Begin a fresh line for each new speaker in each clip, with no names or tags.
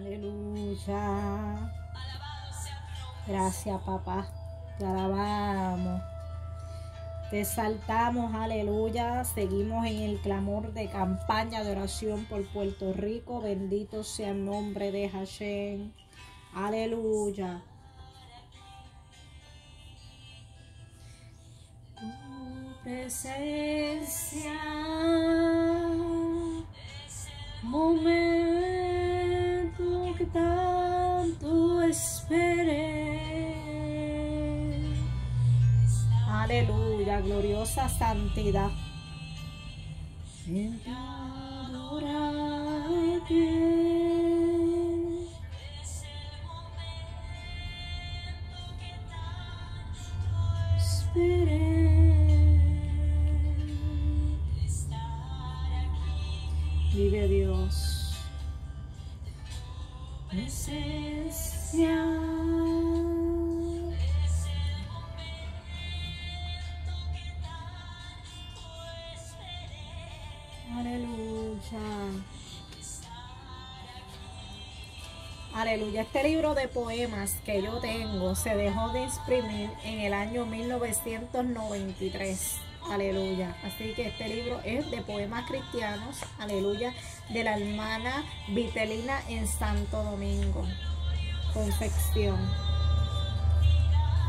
Aleluya. Gracias, papá. Te alabamos. Te saltamos, aleluya. Seguimos en el clamor de campaña de oración por Puerto Rico. Bendito sea el nombre de Hashem. Aleluya. Presencia. Momento tanto esperé. Aleluya, gloriosa santidad. Aleluya. Este libro de poemas que yo tengo se dejó de imprimir en el año 1993. Aleluya. Así que este libro es de poemas cristianos. Aleluya. De la hermana Vitelina en Santo Domingo. Confección.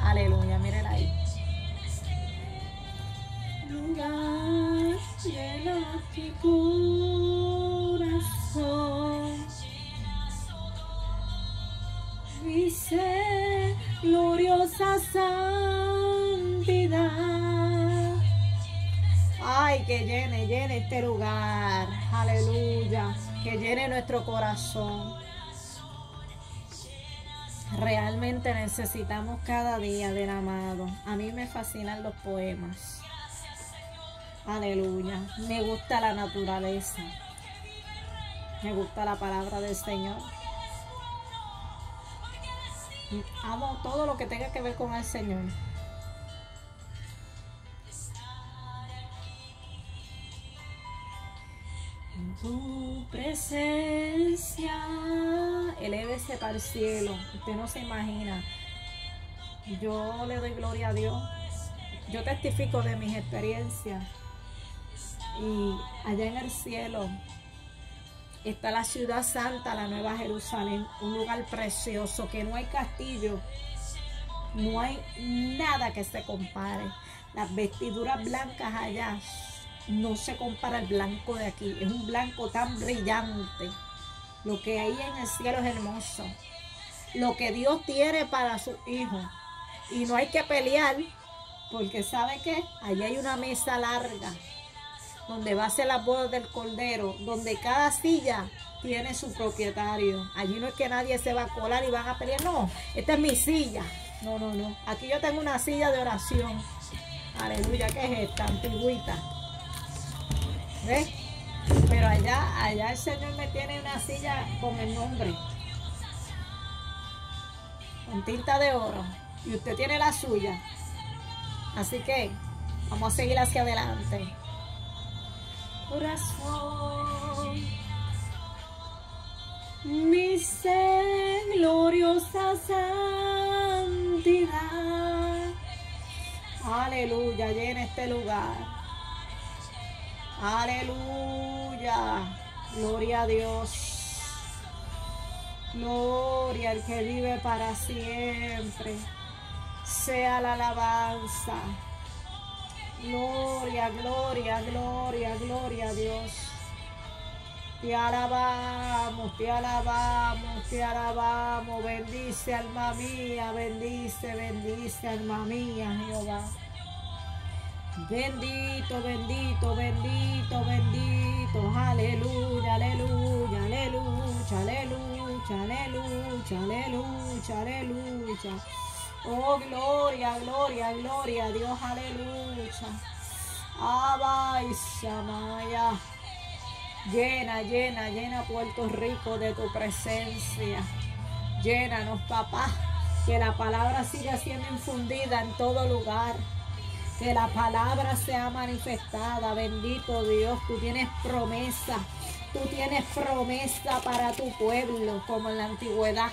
Aleluya. Mírenla ahí. Lugar llena tu corazón. Gloriosa santidad. Ay, que llene, llene este lugar. Aleluya. Que llene nuestro corazón. Realmente necesitamos cada día del amado. A mí me fascinan los poemas. Aleluya. Me gusta la naturaleza. Me gusta la palabra del Señor. Amo todo lo que tenga que ver con el Señor. En tu presencia, elévese para el cielo. Usted no se imagina. Yo le doy gloria a Dios. Yo testifico de mis experiencias. Y allá en el cielo está la ciudad santa, la Nueva Jerusalén, un lugar precioso, que no hay castillo, no hay nada que se compare. Las vestiduras blancas allá no se compara al blanco de aquí, es un blanco tan brillante. Lo que hay en el cielo es hermoso. Lo que Dios tiene para sus hijos. Y no hay que pelear, porque ¿sabe qué? Allí hay una mesa larga donde va a ser la boda del cordero, donde cada silla tiene su propietario. Allí no es que nadie se va a colar y van a pelear, no, esta es mi silla. No, no, no. Aquí yo tengo una silla de oración. Aleluya, ¿qué es esta? Antigüita. ¿Ves? Pero allá, allá el Señor me tiene una silla con el nombre. Con tinta de oro. Y usted tiene la suya. Así que vamos a seguir hacia adelante corazón. Mi ser, gloriosa santidad. Aleluya, llena este lugar. Aleluya. Gloria a Dios. Gloria al que vive para siempre. Sea la alabanza. Gloria, gloria, gloria, gloria a Dios. Te alabamos, te alabamos, te alabamos. Bendice alma mía, bendice, bendice alma mía, Jehová. Bendito, bendito, bendito, bendito. Aleluya, aleluya, aleluya, aleluya, aleluya, aleluya, aleluya. Oh, gloria, gloria, gloria Dios, aleluya. Samaya. Llena, llena, llena Puerto Rico de tu presencia. Llénanos, papá. Que la palabra siga siendo infundida en todo lugar. Que la palabra sea manifestada. Bendito Dios, tú tienes promesa Tú tienes promesa para tu pueblo, como en la antigüedad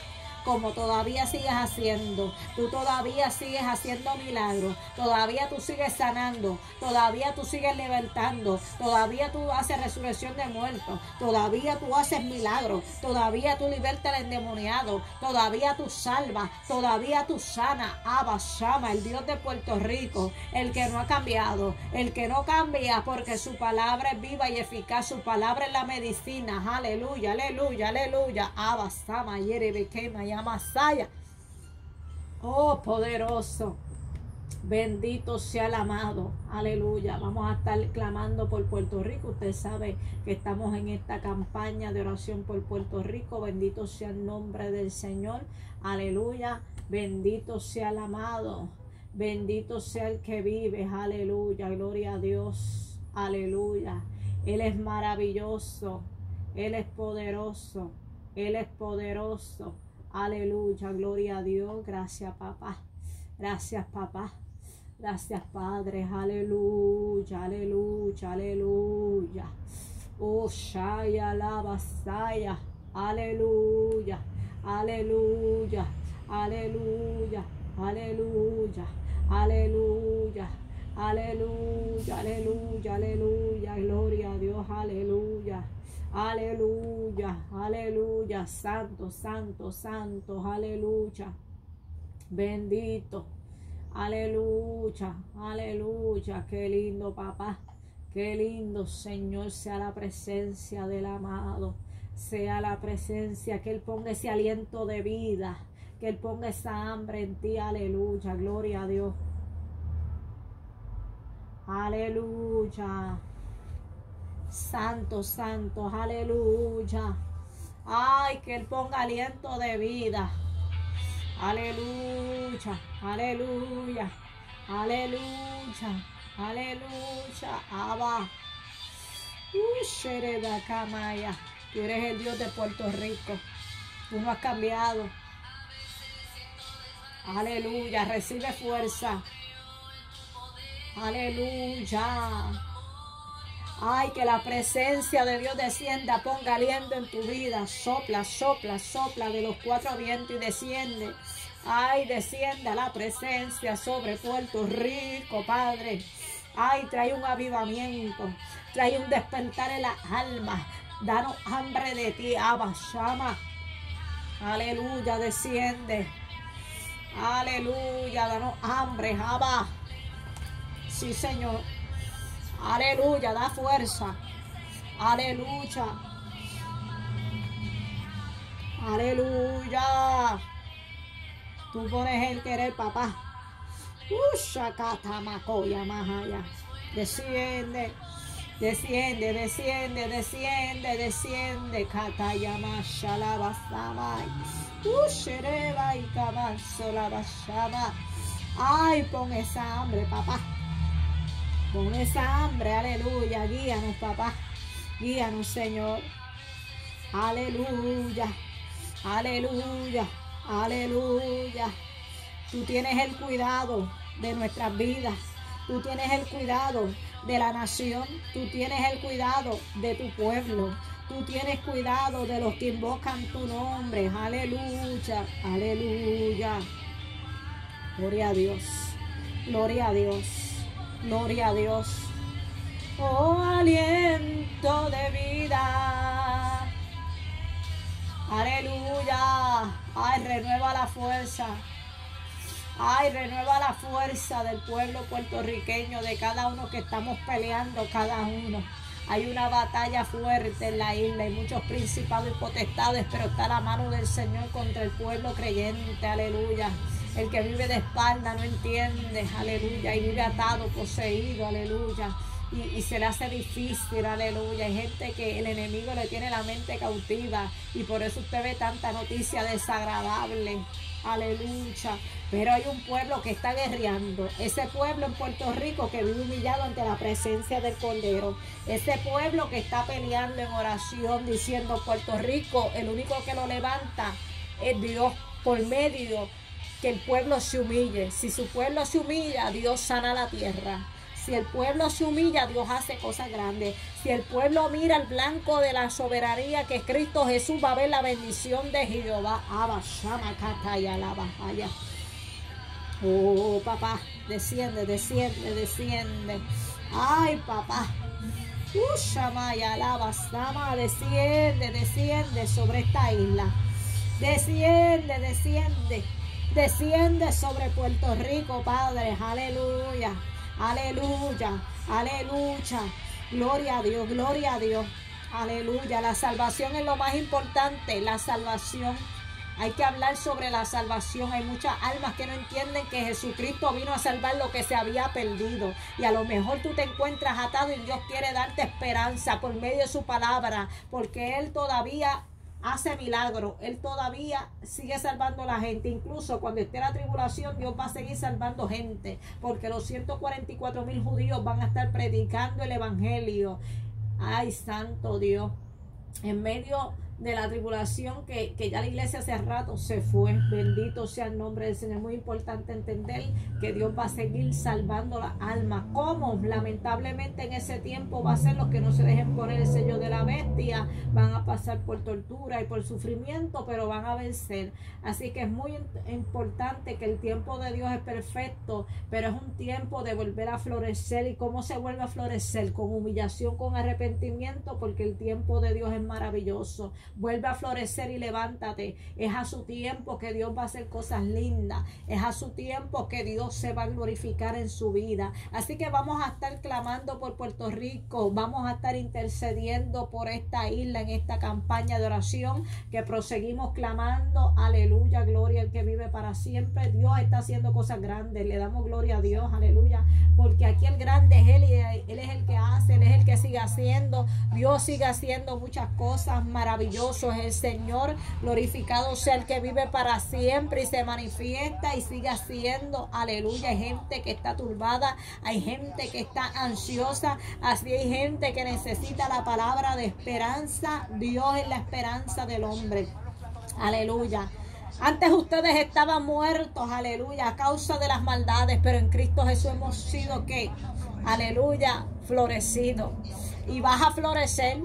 como todavía sigues haciendo. Tú todavía sigues haciendo milagros. Todavía tú sigues sanando. Todavía tú sigues libertando. Todavía tú haces resurrección de muertos. Todavía tú haces milagros. Todavía tú libertas al endemoniado. Todavía tú salvas. Todavía tú sanas. Abba Shama, el Dios de Puerto Rico. El que no ha cambiado. El que no cambia porque su palabra es viva y eficaz. Su palabra es la medicina. Aleluya, aleluya, aleluya. Abba Shama, ya Masaya. Oh, poderoso. Bendito sea el amado. Aleluya. Vamos a estar clamando por Puerto Rico. Usted sabe que estamos en esta campaña de oración por Puerto Rico. Bendito sea el nombre del Señor. Aleluya. Bendito sea el amado. Bendito sea el que vive. Aleluya. Gloria a Dios. Aleluya. Él es maravilloso. Él es poderoso. Él es poderoso. Aleluya, gloria a Dios. Gracias, papá. Gracias, papá. Gracias, Padre. Aleluya, aleluya, aleluya. Oh, Shaya, la. Aleluya, aleluya, aleluya, aleluya, aleluya. Aleluya, aleluya, aleluya, gloria a Dios, aleluya. Aleluya, aleluya, santo, santo, santo, aleluya. Bendito, aleluya, aleluya, qué lindo papá, qué lindo Señor sea la presencia del amado, sea la presencia, que Él ponga ese aliento de vida, que Él ponga esa hambre en ti, aleluya, gloria a Dios. Aleluya. Santo, santo, aleluya. Ay, que Él ponga aliento de vida. Aleluya, aleluya, aleluya, aleluya. Abba. Kamaya. Tú eres el Dios de Puerto Rico. Tú no has cambiado. Aleluya, recibe fuerza. Aleluya. Ay, que la presencia de Dios descienda, ponga aliento en tu vida. Sopla, sopla, sopla de los cuatro vientos y desciende. Ay, descienda la presencia sobre Puerto Rico, Padre. Ay, trae un avivamiento, trae un despertar en las almas. Danos hambre de ti, Abba, llama. Aleluya, desciende. Aleluya, danos hambre, Abba. Sí, Señor. Aleluya, da fuerza. Aleluya. Aleluya. Tú pones el querer, papá. Ushakatamakoya mahaya. Desciende. Desciende, desciende, desciende, desciende. Katayama shalabasama. Ushereba y kamansolabashama. Ay, pon esa hambre, papá con esa hambre, aleluya, guíanos papá, guíanos Señor, aleluya, aleluya, aleluya. Tú tienes el cuidado de nuestras vidas, tú tienes el cuidado de la nación, tú tienes el cuidado de tu pueblo, tú tienes cuidado de los que invocan tu nombre, aleluya, aleluya. Gloria a Dios, gloria a Dios. Gloria a Dios. Oh, aliento de vida. Aleluya. Ay, renueva la fuerza. Ay, renueva la fuerza del pueblo puertorriqueño, de cada uno que estamos peleando, cada uno. Hay una batalla fuerte en la isla, hay muchos principados y potestades, pero está la mano del Señor contra el pueblo creyente. Aleluya. El que vive de espalda no entiende, aleluya, y vive atado, poseído, aleluya. Y, se le hace difícil, aleluya. Hay gente que el enemigo le tiene la mente cautiva y por eso usted ve tanta noticia desagradable, aleluya. Pero hay un pueblo que está guerreando. Ese pueblo en Puerto Rico que vive humillado ante la presencia del Cordero. Ese pueblo que está peleando en oración diciendo Puerto Rico, el único que lo levanta es Dios por medio que el pueblo se humille. Si su pueblo se humilla, Dios sana la tierra. Si el pueblo se humilla, Dios hace cosas grandes. Si el pueblo mira el blanco de la soberanía que es Cristo Jesús, va a ver la bendición de Jehová. Oh, papá, desciende, desciende, desciende. Ay, papá. Ushamaya, alaba, desciende, desciende sobre esta isla. Desciende, desciende. Desciende sobre Puerto Rico, Padre. Aleluya. Aleluya. Aleluya. Gloria a Dios, gloria a Dios. Aleluya. La salvación es lo más importante. La salvación. Hay que hablar sobre la salvación. Hay muchas almas que no entienden que Jesucristo vino a salvar lo que se había perdido. Y a lo mejor tú te encuentras atado y Dios quiere darte esperanza por medio de su palabra. Porque Él todavía hace milagros. Él todavía sigue salvando a la gente. Incluso cuando esté la tribulación, Dios va a seguir salvando gente. Porque los 144 mil judíos van a estar predicando el Evangelio. Ay, santo Dios. En medio de la tribulación que, ya la iglesia hace rato se fue. Bendito sea el nombre del Señor. Es muy importante entender que Dios va a seguir salvando la alma. ¿Cómo? Lamentablemente en ese tiempo va a ser los que no se dejen poner el sello de la bestia. Van a pasar por tortura y por sufrimiento, pero van a vencer. Así que es muy importante que el tiempo de Dios es perfecto, pero es un tiempo de volver a florecer. ¿Y cómo se vuelve a florecer? Con humillación, con arrepentimiento, porque el tiempo de Dios es maravilloso. Vuelve a florecer y levántate. Es a su tiempo que Dios va a hacer cosas lindas. Es a su tiempo que Dios se va a glorificar en su vida. Así que vamos a estar clamando por Puerto Rico. Vamos a estar intercediendo por esta isla en esta campaña de oración que proseguimos clamando. Aleluya, gloria al que vive para siempre. Dios está haciendo cosas grandes. Le damos gloria a Dios. Aleluya. Porque aquí el grande es Él y Él es el que hace. Él es el que sigue haciendo. Dios sigue haciendo muchas cosas maravillosas es el Señor. Glorificado sea el que vive para siempre y se manifiesta y sigue haciendo. Aleluya. Hay gente que está turbada. Hay gente que está ansiosa. Así hay gente que necesita la palabra de esperanza. Dios es la esperanza del hombre. Aleluya. Antes ustedes estaban muertos, aleluya, a causa de las maldades, pero en Cristo Jesús hemos sido que, aleluya, florecido. Y vas a florecer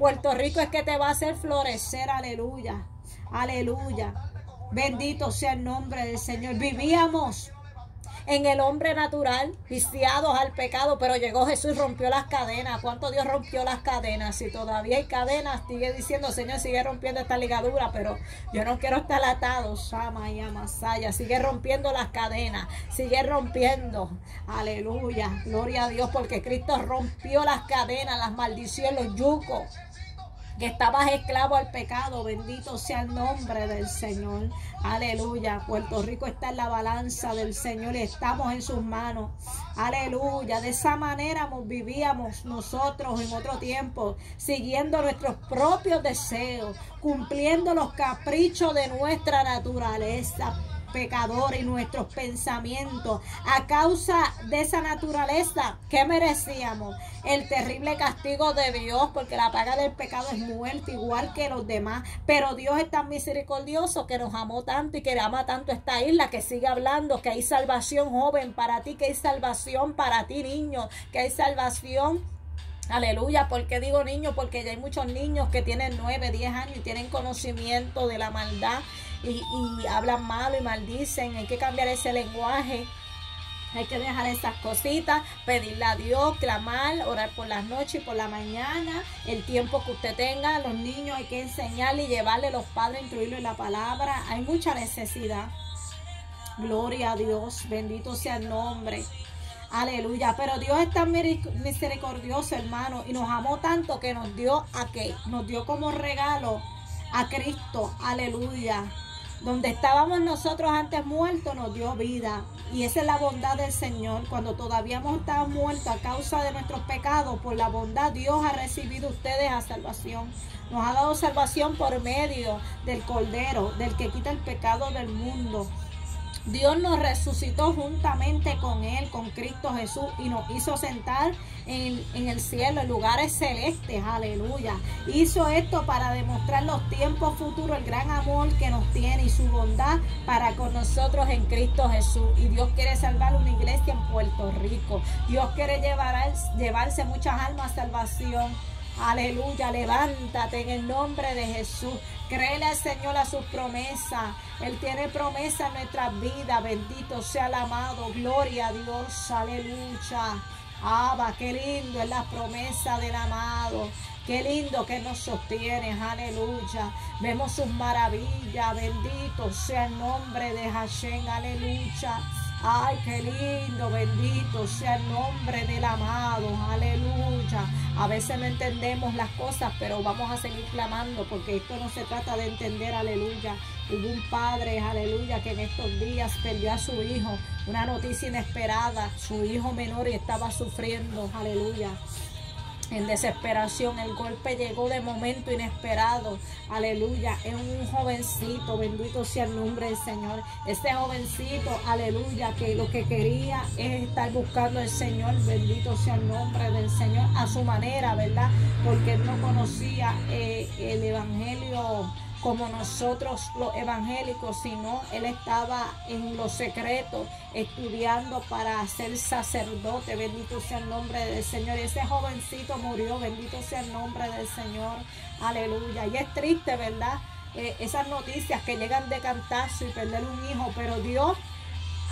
Puerto Rico es que te va a hacer florecer, aleluya, aleluya. Bendito sea el nombre del Señor. Vivíamos en el hombre natural, viciados al pecado, pero llegó Jesús y rompió las cadenas. ¿Cuánto Dios rompió las cadenas? Si todavía hay cadenas, sigue diciendo, Señor, sigue rompiendo esta ligadura, pero yo no quiero estar atado. Shama y Amasaya, sigue rompiendo las cadenas, sigue rompiendo. Aleluya, gloria a Dios, porque Cristo rompió las cadenas, las maldiciones, los yucos que estabas esclavo al pecado. Bendito sea el nombre del Señor. Aleluya. Puerto Rico está en la balanza del Señor y estamos en sus manos. Aleluya. De esa manera vivíamos nosotros en otro tiempo, siguiendo nuestros propios deseos, cumpliendo los caprichos de nuestra naturaleza pecadores y nuestros pensamientos. A causa de esa naturaleza, que merecíamos? El terrible castigo de Dios, porque la paga del pecado es muerte, igual que los demás. Pero Dios es tan misericordioso que nos amó tanto y que ama tanto esta isla, que sigue hablando que hay salvación joven para ti, que hay salvación para ti, niño, que hay salvación Aleluya, ¿por qué digo niños? Porque ya hay muchos niños que tienen 9, 10 años y tienen conocimiento de la maldad y, hablan malo y maldicen. Hay que cambiar ese lenguaje. Hay que dejar esas cositas, pedirle a Dios, clamar, orar por las noches y por la mañana, el tiempo que usted tenga. Los niños hay que enseñarle y llevarle a los padres, incluirlo en la palabra. Hay mucha necesidad. Gloria a Dios, bendito sea el nombre. Aleluya. Pero Dios es tan misericordioso, hermano, y nos amó tanto que nos dio a qué? Nos dio como regalo a Cristo. Aleluya. Donde estábamos nosotros antes muertos, nos dio vida. Y esa es la bondad del Señor. Cuando todavía hemos estado muertos a causa de nuestros pecados, por la bondad Dios ha recibido ustedes a salvación. Nos ha dado salvación por medio del Cordero, del que quita el pecado del mundo. Dios nos resucitó juntamente con Él, con Cristo Jesús, y nos hizo sentar en, en, el cielo, en lugares celestes, aleluya. Hizo esto para demostrar los tiempos futuros, el gran amor que nos tiene y su bondad para con nosotros en Cristo Jesús. Y Dios quiere salvar una iglesia en Puerto Rico. Dios quiere llevar, llevarse muchas almas a salvación. Aleluya, levántate en el nombre de Jesús. Créele al Señor a sus promesas. Él tiene promesa en nuestras vidas. Bendito sea el amado. Gloria a Dios. Aleluya. Abba, qué lindo es la promesa del amado. Qué lindo que nos sostiene, aleluya. Vemos sus maravillas, bendito sea el nombre de Hashem, aleluya. Ay, qué lindo, bendito sea el nombre del amado, aleluya. A veces no entendemos las cosas, pero vamos a seguir clamando porque esto no se trata de entender, aleluya. Hubo un padre, aleluya, que en estos días perdió a su hijo, una noticia inesperada, su hijo menor y estaba sufriendo, aleluya en desesperación. El golpe llegó de momento inesperado. Aleluya. Es un jovencito. Bendito sea el nombre del Señor. Este jovencito, aleluya, que lo que quería es estar buscando al Señor. Bendito sea el nombre del Señor a su manera, ¿verdad? Porque él no conocía eh, el Evangelio como nosotros los evangélicos, sino él estaba en lo secreto estudiando para ser sacerdote. Bendito sea el nombre del Señor. Y ese jovencito murió. Bendito sea el nombre del Señor. Aleluya. Y es triste, ¿verdad? Eh, esas noticias que llegan de cantazo y perder un hijo, pero Dios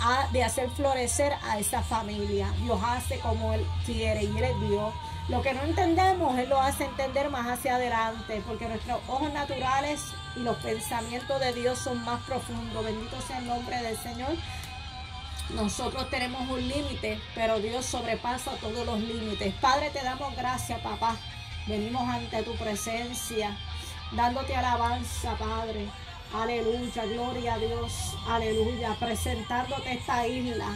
ha de hacer florecer a esa familia. Dios hace como Él quiere y Él es Dios. Lo que no entendemos, Él lo hace entender más hacia adelante, porque nuestros ojos naturales y los pensamientos de Dios son más profundos. Bendito sea el nombre del Señor. Nosotros tenemos un límite, pero Dios sobrepasa todos los límites. Padre, te damos gracias, papá. Venimos ante tu presencia, dándote alabanza, Padre. Aleluya, gloria a Dios. Aleluya, presentándote esta isla.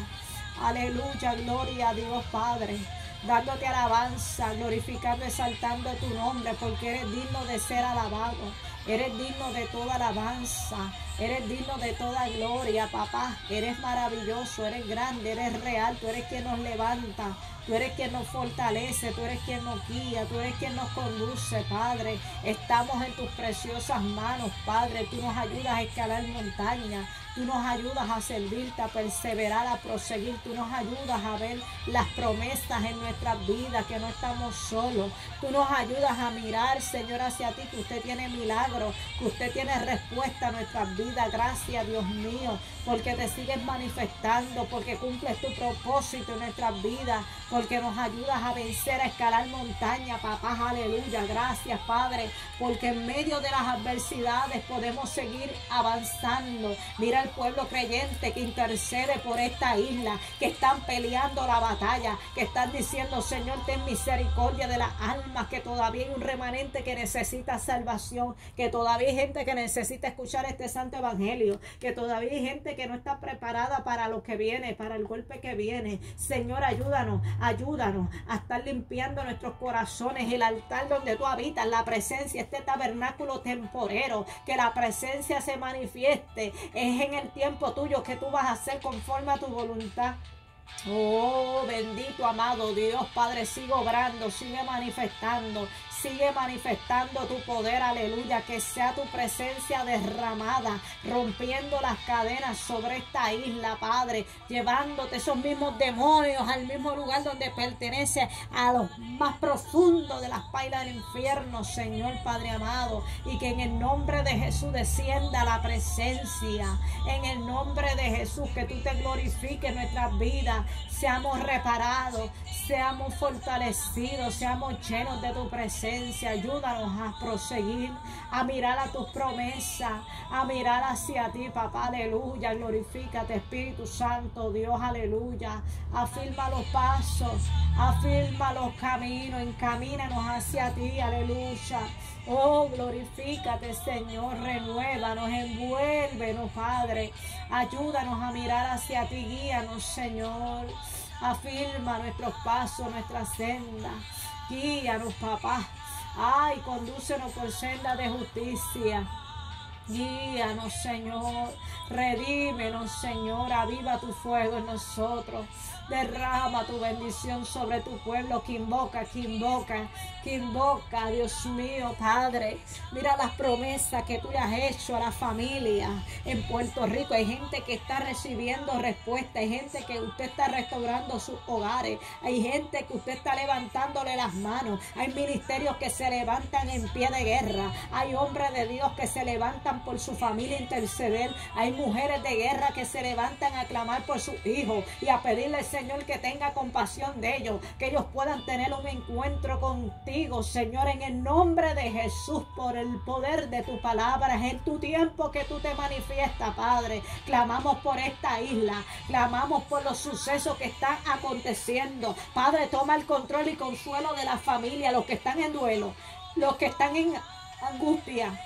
Aleluya, gloria a Dios, Padre dándote alabanza, glorificando, exaltando tu nombre, porque eres digno de ser alabado. Eres digno de toda alabanza. Eres digno de toda gloria, papá. Eres maravilloso, eres grande, eres real. Tú eres quien nos levanta. Tú eres quien nos fortalece, tú eres quien nos guía, tú eres quien nos conduce, Padre. Estamos en tus preciosas manos, Padre. Tú nos ayudas a escalar montañas. Tú nos ayudas a servirte, a perseverar, a proseguir. Tú nos ayudas a ver las promesas en nuestras vidas, que no estamos solos. Tú nos ayudas a mirar, Señor, hacia ti, que usted tiene milagros, que usted tiene respuesta a nuestras vidas. Gracias, Dios mío, porque te sigues manifestando, porque cumples tu propósito en nuestras vidas, porque nos ayudas a vencer, a escalar montaña, papá. Aleluya. Gracias, Padre, porque en medio de las adversidades podemos seguir avanzando. Mira el pueblo creyente que intercede por esta isla, que están peleando la batalla, que están diciendo, Señor, ten misericordia de las almas, que todavía hay un remanente que necesita salvación, que todavía hay gente que necesita escuchar este santo evangelio, que todavía hay gente que no está preparada para lo que viene, para el golpe que viene. Señor, ayúdanos, ayúdanos a estar limpiando nuestros corazones, el altar donde tú habitas, la presencia, este tabernáculo temporero, que la presencia se manifieste. Es en el tiempo tuyo que tú vas a hacer conforme a tu voluntad. Oh, bendito amado Dios, Padre, sigue obrando, sigue manifestando, sigue manifestando tu poder, aleluya, que sea tu presencia derramada, rompiendo las cadenas sobre esta isla, Padre, llevándote esos mismos demonios al mismo lugar donde pertenece a los más profundos de las pailas del infierno, Señor Padre amado, y que en el nombre de Jesús descienda la presencia, en el nombre de Jesús, que tú te glorifiques nuestras vidas, seamos reparados, seamos fortalecidos, seamos llenos de tu presencia. Ayúdanos a proseguir, a mirar a tus promesas, a mirar hacia ti, papá, aleluya. Glorifícate, Espíritu Santo, Dios, aleluya. Afirma los pasos, afirma los caminos, encamínanos hacia ti, aleluya. Oh, glorifícate, Señor, renuévanos, envuélvenos, Padre. Ayúdanos a mirar hacia ti, guíanos, Señor. Afirma nuestros pasos, nuestra senda. Guíanos, papá. Ay, condúcenos por senda de justicia. Guíanos, Señor. Redímenos, Señor. Aviva tu fuego en nosotros. Derrama tu bendición sobre tu pueblo que invoca, que invoca, que invoca, Dios mío, Padre. Mira las promesas que tú le has hecho a la familia en Puerto Rico. Hay gente que está recibiendo respuesta. Hay gente que usted está restaurando sus hogares. Hay gente que usted está levantándole las manos. Hay ministerios que se levantan en pie de guerra. Hay hombres de Dios que se levantan por su familia interceder. Hay mujeres de guerra que se levantan a clamar por sus hijos y a pedirle Señor, que tenga compasión de ellos, que ellos puedan tener un encuentro contigo, Señor, en el nombre de Jesús, por el poder de tu palabra, en tu tiempo que tú te manifiestas, Padre. Clamamos por esta isla, clamamos por los sucesos que están aconteciendo. Padre, toma el control y consuelo de la familia, los que están en duelo, los que están en angustia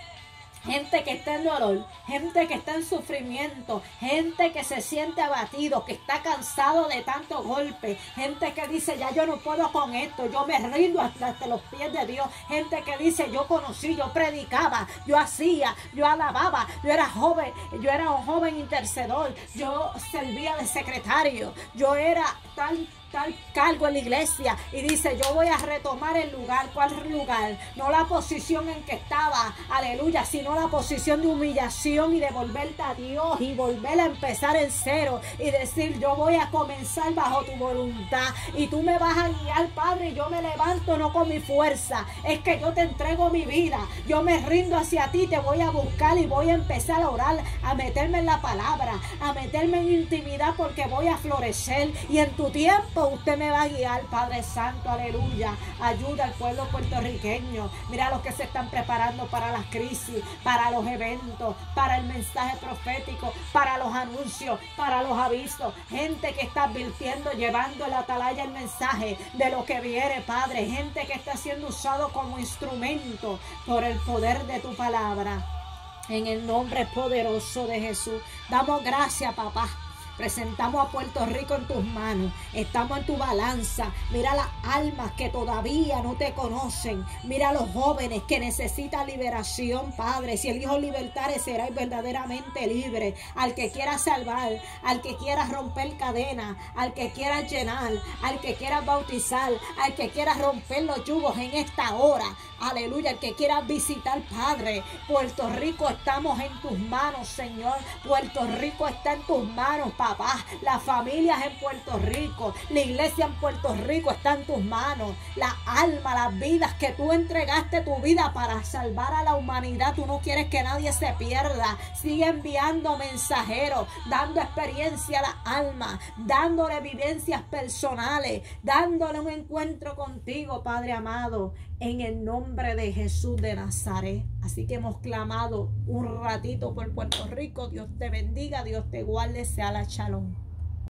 gente que está en dolor, gente que está en sufrimiento, gente que se siente abatido, que está cansado de tanto golpe, gente que dice, ya yo no puedo con esto, yo me rindo hasta, los pies de Dios, gente que dice, yo conocí, yo predicaba, yo hacía, yo alababa, yo era joven, yo era un joven intercedor, yo servía de secretario, yo era tal tal cargo en la iglesia y dice, yo voy a retomar el lugar. ¿Cuál lugar? No la posición en que estaba, aleluya, sino la posición de humillación y de volverte a Dios y volver a empezar en cero y decir, yo voy a comenzar bajo tu voluntad y tú me vas a guiar, Padre, y yo me levanto no con mi fuerza, es que yo te entrego mi vida, yo me rindo hacia ti, te voy a buscar y voy a empezar a orar, a meterme en la palabra, a meterme en intimidad porque voy a florecer y en tu tiempo usted me va a guiar, Padre Santo, aleluya. Ayuda al pueblo puertorriqueño. Mira los que se están preparando para las crisis, para los eventos, para el mensaje profético, para los anuncios, para los avisos. Gente que está advirtiendo, llevando el atalaya el mensaje de lo que viene, Padre. Gente que está siendo usado como instrumento por el poder de tu palabra. En el nombre poderoso de Jesús. Damos gracias, papá Presentamos a Puerto Rico en tus manos. Estamos en tu balanza. Mira las almas que todavía no te conocen. Mira a los jóvenes que necesitan liberación, Padre. Si el Hijo libertare, será verdaderamente libre. Al que quiera salvar, al que quiera romper cadenas, al que quiera llenar, al que quiera bautizar, al que quiera romper los yugos en esta hora. Aleluya, el que quiera visitar, Padre. Puerto Rico estamos en tus manos, Señor. Puerto Rico está en tus manos, Padre papá. Las familias en Puerto Rico, la iglesia en Puerto Rico está en tus manos. La alma, las vidas que tú entregaste tu vida para salvar a la humanidad. Tú no quieres que nadie se pierda. Sigue enviando mensajeros, dando experiencia a la alma, dándole vivencias personales, dándole un encuentro contigo, Padre amado en el nombre de Jesús de Nazaret. Así que hemos clamado un ratito por Puerto Rico. Dios te bendiga, Dios te guarde, sea la shalom.